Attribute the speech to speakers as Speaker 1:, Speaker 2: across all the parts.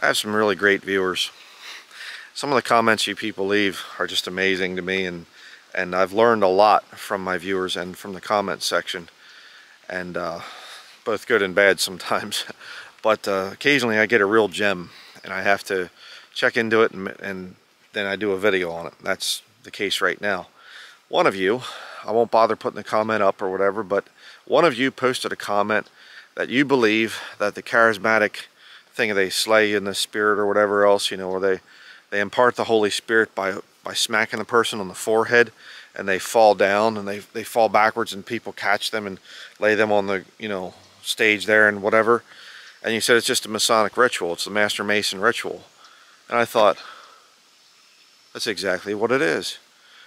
Speaker 1: I have some really great viewers. Some of the comments you people leave are just amazing to me and and I've learned a lot from my viewers and from the comments section and uh, both good and bad sometimes. But uh, occasionally I get a real gem and I have to check into it and, and then I do a video on it. That's the case right now. One of you I won't bother putting the comment up or whatever but one of you posted a comment that you believe that the charismatic thing they slay in the spirit or whatever else you know or they they impart the Holy Spirit by by smacking the person on the forehead and they fall down and they, they fall backwards and people catch them and lay them on the, you know, stage there and whatever. And you said it's just a Masonic ritual. It's the Master Mason ritual. And I thought, that's exactly what it is.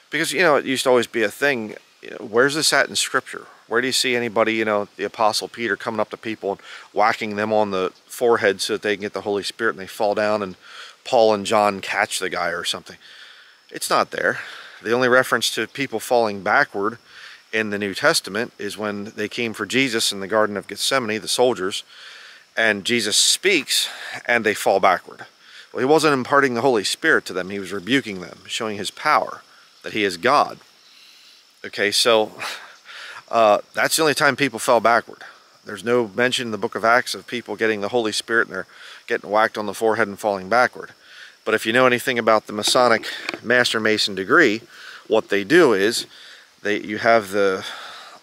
Speaker 1: Because, you know, it used to always be a thing. You know, where's this at in Scripture? Where do you see anybody, you know, the Apostle Peter coming up to people and whacking them on the forehead so that they can get the Holy Spirit and they fall down and Paul and John catch the guy or something? It's not there. The only reference to people falling backward in the New Testament is when they came for Jesus in the Garden of Gethsemane, the soldiers, and Jesus speaks and they fall backward. Well, he wasn't imparting the Holy Spirit to them. He was rebuking them, showing his power, that he is God. Okay, so uh, that's the only time people fell backward. There's no mention in the book of Acts of people getting the Holy Spirit and they're getting whacked on the forehead and falling backward. But if you know anything about the Masonic Master Mason degree, what they do is they you have the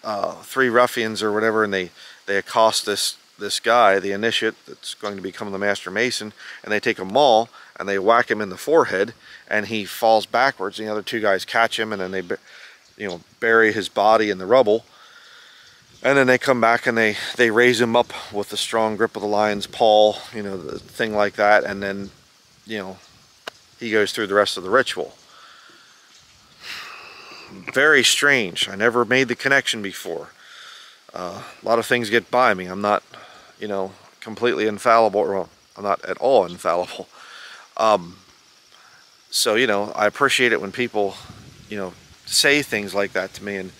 Speaker 1: uh, three ruffians or whatever, and they they accost this this guy, the initiate that's going to become the Master Mason, and they take a maul and they whack him in the forehead, and he falls backwards. The other two guys catch him, and then they you know bury his body in the rubble. And then they come back and they, they raise him up with the strong grip of the lion's paw, you know, the thing like that. And then, you know, he goes through the rest of the ritual. Very strange. I never made the connection before. Uh, a lot of things get by me. I'm not, you know, completely infallible, or I'm not at all infallible. Um, so, you know, I appreciate it when people, you know, say things like that to me and,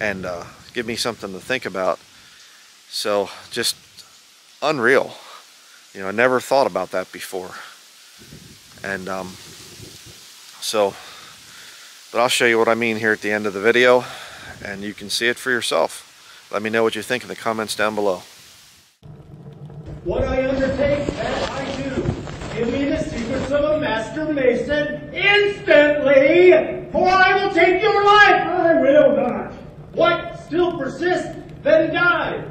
Speaker 1: and uh, give me something to think about. So, just unreal. You know, I never thought about that before. And um, so but I'll show you what I mean here at the end of the video and you can see it for yourself. Let me know what you think in the comments down below.
Speaker 2: What I undertake that I do. Give me the secrets of a master mason instantly for I will take your life. I will not still persists then die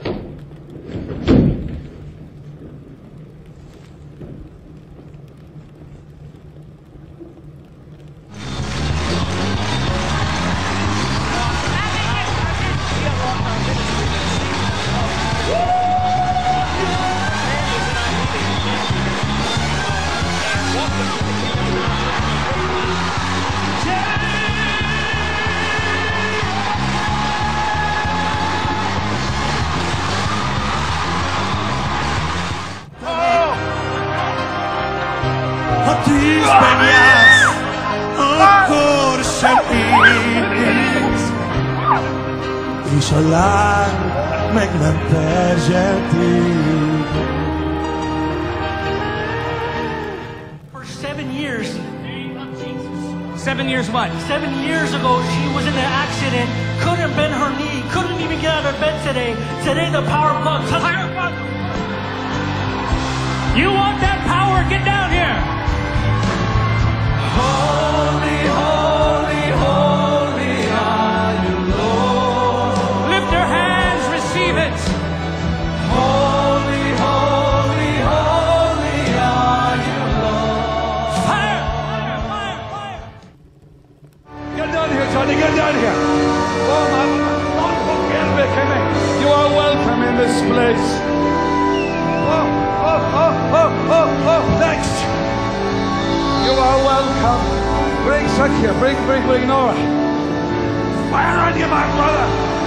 Speaker 3: i solar megment
Speaker 4: For seven years. Seven years what? Seven years ago, she was in an accident, couldn't bend her knee, couldn't even get out of bed today. Today, the power of God. You want that power? Get down here.
Speaker 5: Place. Oh, oh, oh, oh, oh, oh, next. You are welcome. Bring Chuck. Bring, bring, bring Nora. Fire on you, my brother.